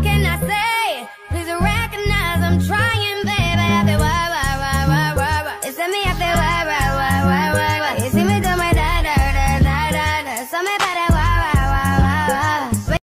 que nacer.